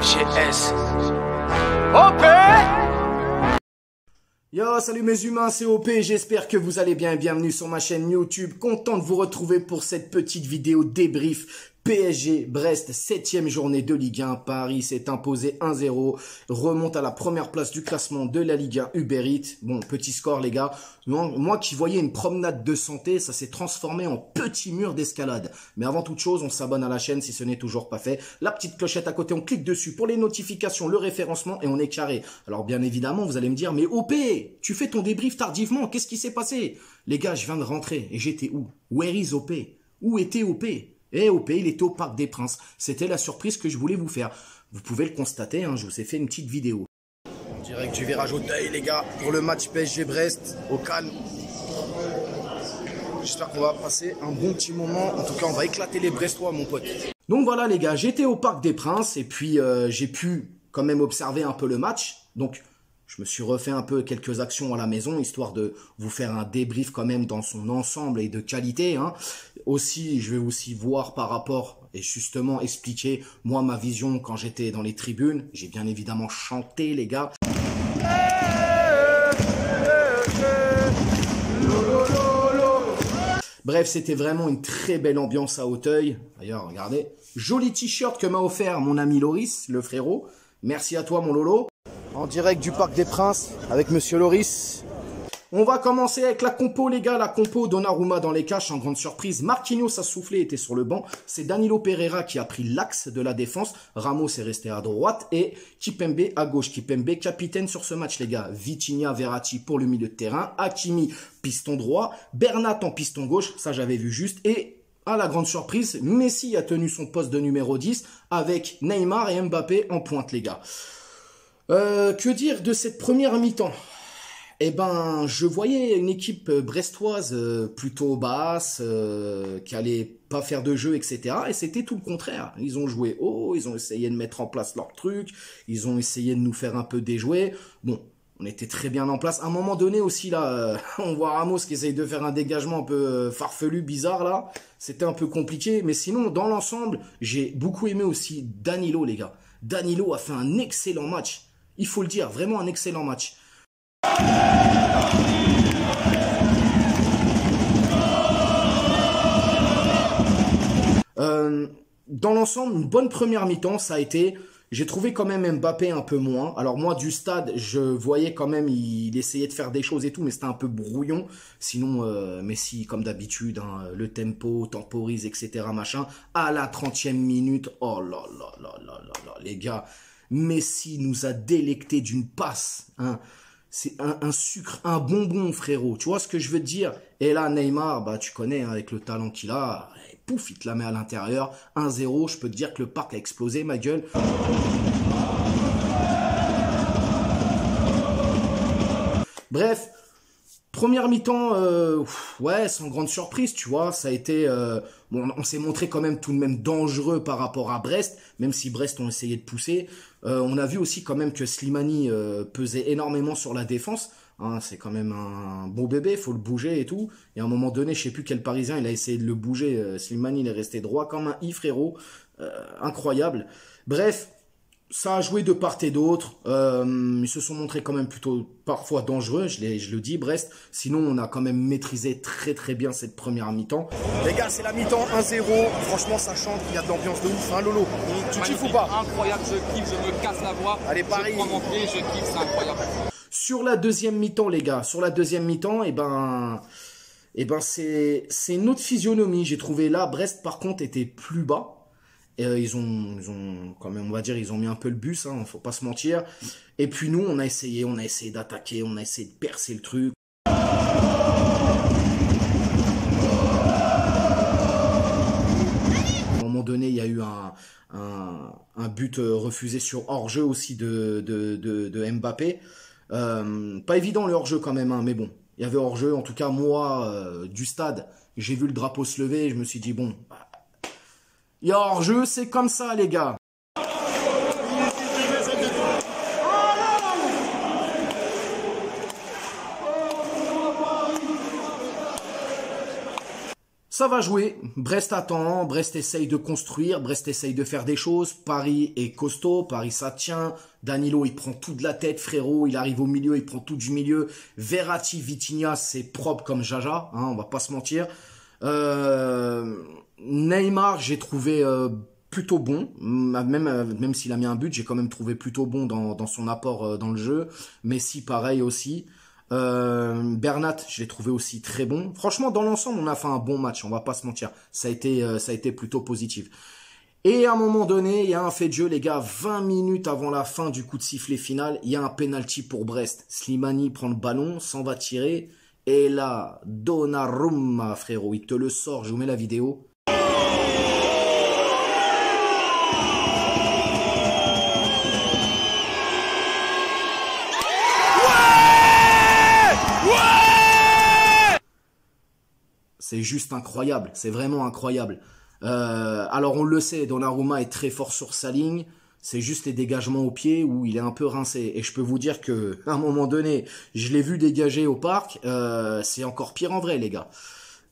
FGS OP Yo, salut mes humains, c'est OP, j'espère que vous allez bien, bienvenue sur ma chaîne YouTube, content de vous retrouver pour cette petite vidéo débrief PSG Brest, septième journée de Ligue 1. Paris s'est imposé 1-0, remonte à la première place du classement de la Ligue 1 Uber Eats. Bon, petit score les gars. Moi qui voyais une promenade de santé, ça s'est transformé en petit mur d'escalade. Mais avant toute chose, on s'abonne à la chaîne si ce n'est toujours pas fait. La petite clochette à côté, on clique dessus pour les notifications, le référencement et on est carré. Alors bien évidemment, vous allez me dire, mais OP, tu fais ton débrief tardivement, qu'est-ce qui s'est passé? Les gars, je viens de rentrer et j'étais où? Where is OP Où était OP et au pays, il était au Parc des Princes. C'était la surprise que je voulais vous faire. Vous pouvez le constater, hein, je vous ai fait une petite vidéau. En direct du virage au deuil, les gars, pour le match PSG-Brest, au calme. J'espère qu'on va passer un bon petit moment. En tout cas, on va éclater les Brestois, mon pote. Donc voilà, les gars, j'étais au Parc des Princes et puis euh, j'ai pu quand même observer un peu le match. Donc, je me suis refait un peu quelques actions à la maison, histoire de vous faire un débrief quand même dans son ensemble et de qualité. Hein. Aussi, je vais aussi voir par rapport et justement expliquer moi ma vision quand j'étais dans les tribunes. J'ai bien évidemment chanté les gars. Bref, c'était vraiment une très belle ambiance à Hauteuil. D'ailleurs, regardez, joli t-shirt que m'a offert mon ami Loris, le frérot. Merci à toi mon Lolo en direct du Parc des Princes avec Monsieur Loris. On va commencer avec la compo, les gars. La compo Donnarumma dans les caches, en grande surprise. Marquinhos a soufflé, était sur le banc. C'est Danilo Pereira qui a pris l'axe de la défense. Ramos est resté à droite et Kipembe à gauche. Kipembe, capitaine sur ce match, les gars. Vitinha, Verratti pour le milieu de terrain. Hakimi, piston droit. Bernat en piston gauche. Ça, j'avais vu juste. Et à la grande surprise, Messi a tenu son poste de numéro 10 avec Neymar et Mbappé en pointe, les gars. Euh, que dire de cette première mi-temps? Eh ben, je voyais une équipe brestoise euh, plutôt basse, euh, qui allait pas faire de jeu, etc. Et c'était tout le contraire. Ils ont joué haut, ils ont essayé de mettre en place leur truc, ils ont essayé de nous faire un peu déjouer. Bon, on était très bien en place. À un moment donné aussi, là, on voit Ramos qui essaye de faire un dégagement un peu farfelu, bizarre, là. C'était un peu compliqué. Mais sinon, dans l'ensemble, j'ai beaucoup aimé aussi Danilo, les gars. Danilo a fait un excellent match. Il faut le dire, vraiment un excellent match. Euh, dans l'ensemble, une bonne première mi-temps, ça a été. J'ai trouvé quand même Mbappé un peu moins. Alors moi, du stade, je voyais quand même, il, essayait de faire des choses et tout, mais c'était un peu brouillon. Sinon, euh, Messi, comme d'habitude, hein, le tempo, temporise, etc., machin. À la 30e minute, oh là là là là là là, les gars, Messi nous a délecté d'une passe. Hein. C'est un, sucre, un bonbon, frérot. Tu vois ce que je veux dire? Et là, Neymar, bah, tu connais, hein, avec le talent qu'il a, pouf, il te la met à l'intérieur. 1-0, je peux te dire que le parc a explosé, ma gueule. Bref, Première mi-temps, euh, ouais, sans grande surprise, tu vois, ça a été, euh, bon, on s'est montré quand même tout de même dangereux par rapport à Brest, même si Brest ont essayé de pousser. Euh, on a vu aussi quand même que Slimani pesait énormément sur la défense. Hein, c'est quand même un beau bébé, faut le bouger et tout. Et à un moment donné, je sais plus quel Parisien, il a essayé de le bouger. Slimani, il est resté droit comme un i frérot, incroyable. Bref, ça a joué de part et d'autre. Euh, ils se sont montrés quand même plutôt parfois dangereux, je, je, le dis, Brest. Sinon, on a quand même maîtrisé très très bien cette première mi-temps. Les gars, c'est la mi-temps 1-0. Franchement, ça chante, il y a de l'ambiance de ouf, hein Lolo Tu kiffes ou pas? Incroyable, je kiffe, je me casse la voix. Allez, Paris. Je prends mon pied, je kiffe, c'est incroyable. Sur la deuxième mi-temps, les gars, sur la deuxième mi-temps, et eh ben... Et eh ben c'est une autre physionomie. J'ai trouvé là, Brest par contre était plus bas. Euh, ils, ont, ils ont, quand même, on va dire, ils ont mis un peu le bus, hein, faut pas se mentir. Et puis nous, on a essayé, on a essayé d'attaquer, on a essayé de percer le truc. Donné, il y a eu un, but euh, refusé sur hors-jeu aussi de, Mbappé. Euh, pas évident le hors-jeu quand même, hein, mais bon, il y avait hors-jeu. En tout cas, moi, du stade, j'ai vu le drapeau se lever et je me suis dit, bon, bah, il y a hors-jeu, c'est comme ça, les gars. Ça va jouer. Brest attend, Brest essaye de construire, Brest essaye de faire des choses. Paris est costaud, Paris ça tient. Danilo, il prend tout de la tête, frérot. Il arrive au milieu, il prend tout du milieu. Verratti, Vitinha, c'est propre comme Jaja, hein, on va pas se mentir. Euh, Neymar, j'ai trouvé euh, plutôt bon, même euh, même s'il a mis un but, j'ai quand même trouvé plutôt bon dans, dans son apport dans le jeu. Messi, pareil aussi. Bernat, je l'ai trouvé aussi très bon. Franchement, dans l'ensemble, on a fait un bon match. On va pas se mentir. Ça a été, ça a été plutôt positif. Et à un moment donné, il y a un fait de jeu, les gars. 20 minutes avant la fin du coup de sifflet final, il y a un penalty pour Brest. Slimani prend le ballon, s'en va tirer. Et là, Donnarumma, frérot, il te le sort. Je vous mets la vidéo. C'est juste incroyable, c'est vraiment incroyable. Euh, alors on le sait, Donnarumma est très fort sur sa ligne. C'est juste les dégagements au pied où il est un peu rincé. Et je peux vous dire que à un moment donné, je l'ai vu dégager au parc. Euh, c'est encore pire en vrai, les gars.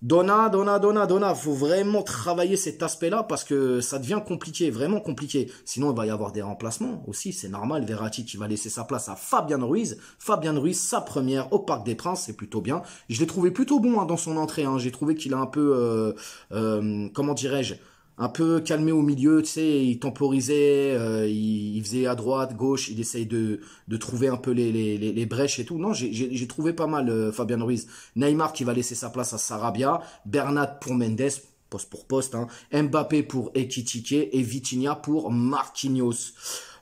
Donna, Donna, Donna, Donna, faut vraiment travailler cet aspect-là parce que ça devient compliqué, vraiment compliqué. Sinon, il va y avoir des remplacements aussi, c'est normal. Verratti qui va laisser sa place à Fabien Ruiz. Fabien Ruiz, sa première au Parc des Princes, c'est plutôt bien. Je l'ai trouvé plutôt bon hein, dans son entrée. Hein. J'ai trouvé qu'il a un peu, euh, euh, comment dirais-je, un peu calmé au milieu, tu sais, il temporisait, euh, il, faisait à droite, gauche, il essaye de, trouver un peu les, brèches et tout. Non, j'ai trouvé pas mal euh, Fabien Ruiz. Neymar qui va laisser sa place à Sarabia, Bernat pour Mendes, poste pour poste, hein, Mbappé pour Ekitike et Vitinha pour Marquinhos.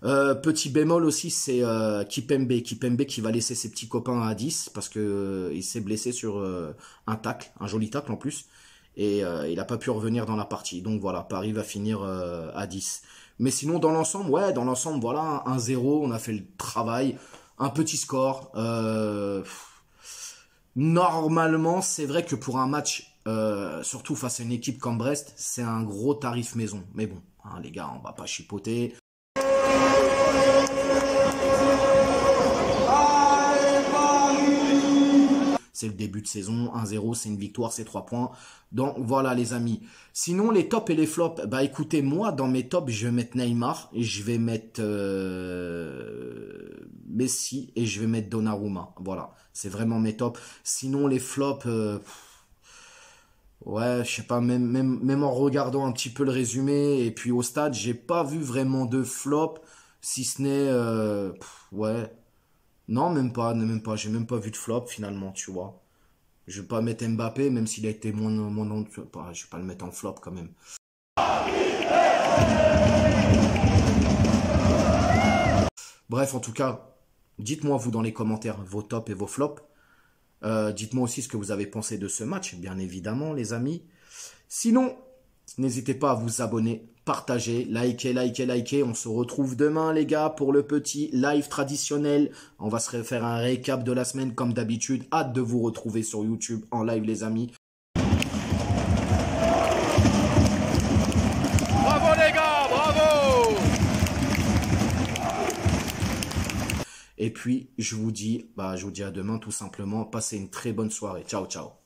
Euh, petit bémol aussi, c'est euh, Kipembe, Kipembe qui va laisser ses petits copains à 10 parce que il s'est blessé sur un tacle, un joli tacle en plus et euh, il n'a pas pu revenir dans la partie. Donc voilà, Paris va finir euh, à 10. Mais sinon, dans l'ensemble, ouais, dans l'ensemble, voilà, 1-0, on a fait le travail, un petit score. Euh, normalement, c'est vrai que pour un match, surtout face à une équipe comme Brest, c'est un gros tarif maison. Mais bon, hein, les gars, on va pas chipoter. C'est le début de saison, 1-0, c'est une victoire, c'est 3 points. Donc voilà les amis. Sinon les tops et les flops, bah écoutez, moi dans mes tops, je vais mettre Neymar et je vais mettre euh, Messi et je vais mettre Donnarumma. Voilà, c'est vraiment mes tops. Sinon les flops... Euh, ouais, je sais pas, même, même, en regardant un petit peu le résumé et puis au stade, j'ai pas vu vraiment de flop, si ce n'est, euh, ouais, non, même pas, même pas. J'ai même pas vu de flop finalement, tu vois. Je vais pas mettre Mbappé, même s'il a été moins, moins Je vais pas le mettre en flop quand même. Bref, en tout cas, dites-moi vous dans les commentaires vos tops et vos flops. Euh, dites-moi aussi ce que vous avez pensé de ce match, bien évidemment, les amis. Sinon, n'hésitez pas à vous abonner partagez, likez, likez, likez. On se retrouve demain, les gars, pour le petit live traditionnel. On va se faire un récap de la semaine, comme d'habitude. Hâte de vous retrouver sur YouTube en live, les amis. Bravo, les gars, bravo Et puis, je vous dis, bah, je vous dis à demain, tout simplement. Passez une très bonne soirée. Ciao, ciao.